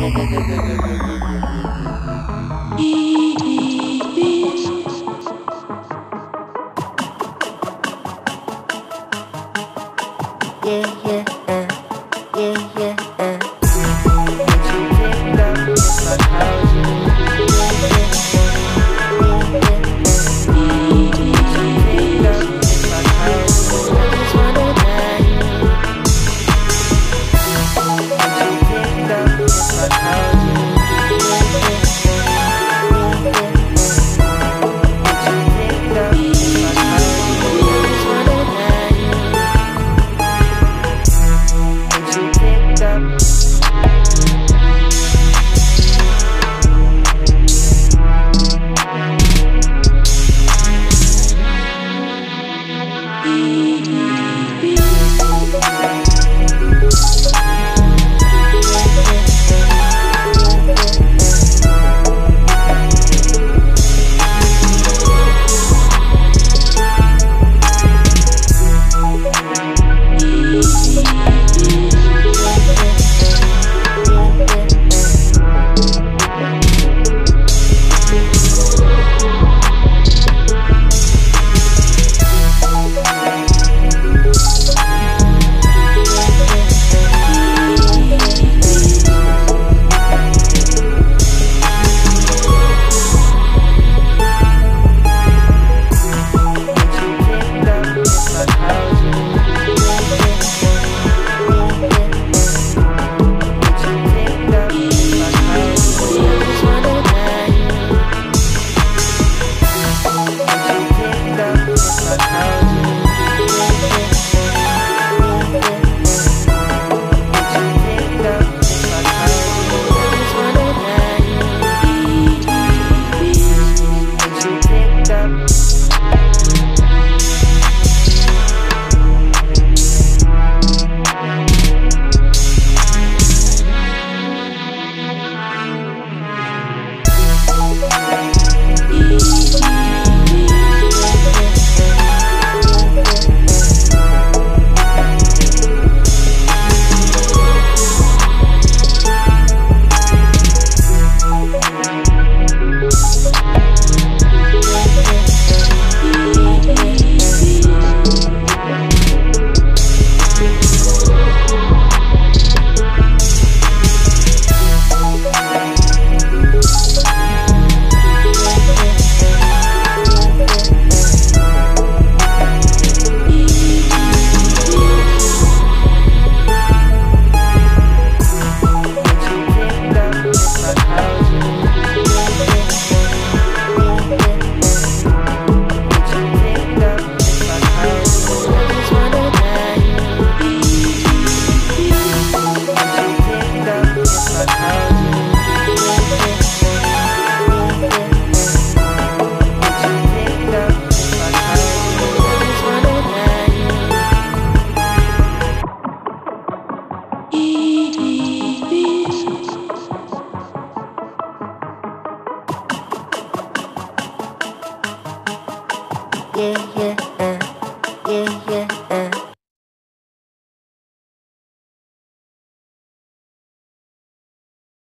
yeah, yeah. yeah, yeah.